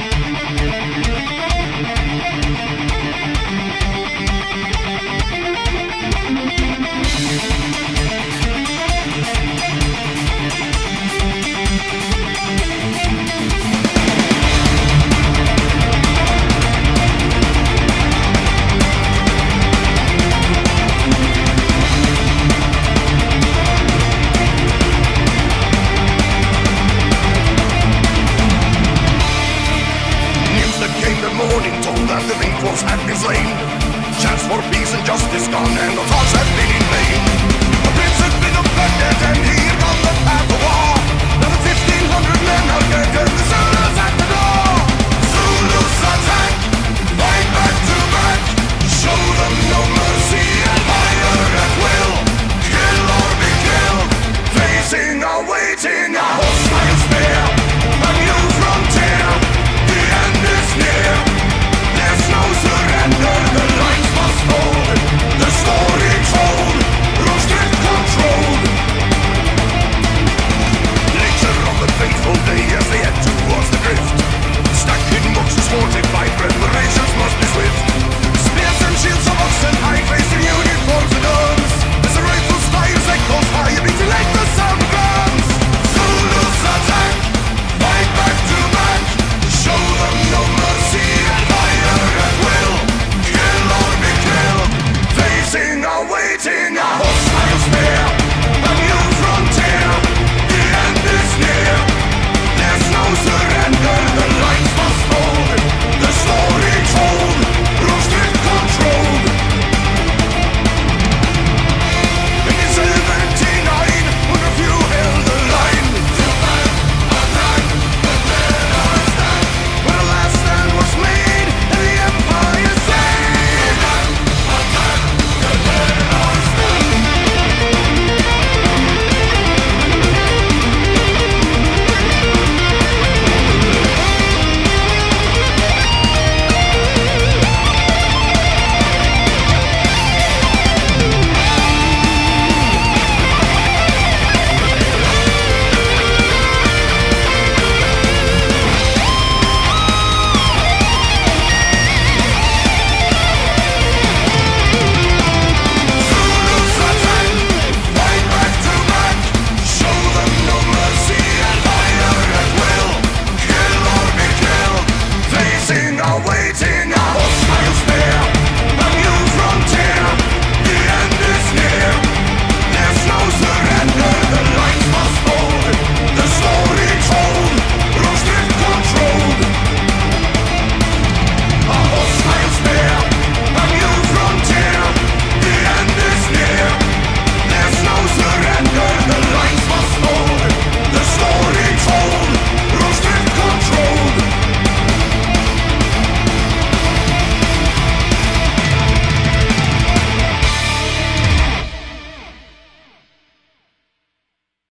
News that morning told that the force had been slain. Chance for peace and justice gone, and the talks had been in vain.